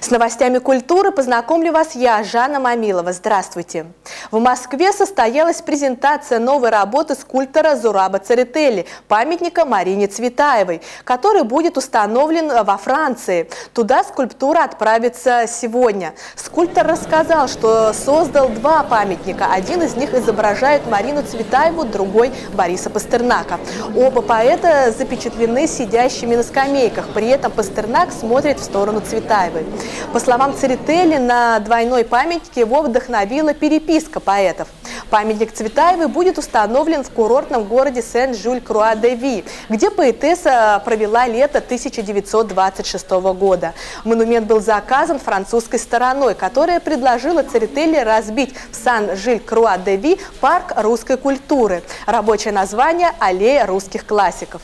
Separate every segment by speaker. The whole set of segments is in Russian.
Speaker 1: С новостями культуры познакомлю вас я, Жанна Мамилова. Здравствуйте. В Москве состоялась презентация новой работы скульптора Зураба Церетели, памятника Марине Цветаевой, который будет установлен во Франции. Туда скульптура отправится сегодня. Скульптор рассказал, что создал два памятника. Один из них изображает Марину Цветаеву, другой – Бориса Пастернака. Оба поэта запечатлены сидящими на скамейках. При этом Пастернак смотрит в сторону Цветаевой. По словам Церетели, на двойной памятнике его вдохновила переписка поэтов. Памятник Цветаевой будет установлен в курортном городе Сен-Жюль-Круа-де-Ви, где поэтесса провела лето 1926 года. Монумент был заказан французской стороной, которая предложила Церетели разбить в Сан-Жиль-Круа-де-Ви парк русской культуры. Рабочее название – «Аллея русских классиков».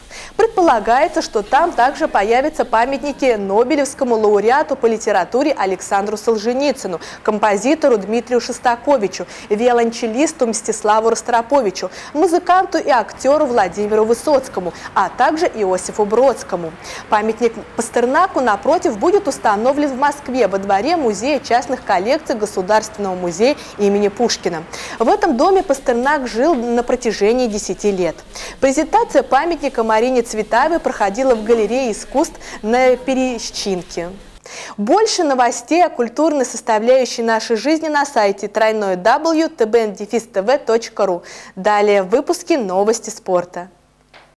Speaker 1: Предполагается, что там также появятся памятники Нобелевскому лауреату по литературе Александру Солженицыну, композитору Дмитрию Шостаковичу, виолончелисту Мстиславу Ростроповичу, музыканту и актеру Владимиру Высоцкому, а также Иосифу Бродскому. Памятник Пастернаку, напротив, будет установлен в Москве во дворе Музея частных коллекций Государственного музея имени Пушкина. В этом доме Пастернак жил на протяжении 10 лет. Презентация памятника Марине Цветаевой проходила в галерее искусств на Перещинке. Больше новостей о культурной составляющей нашей жизни на сайте www.tbndefistv.ru. Далее в выпуске новости спорта.